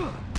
Ugh.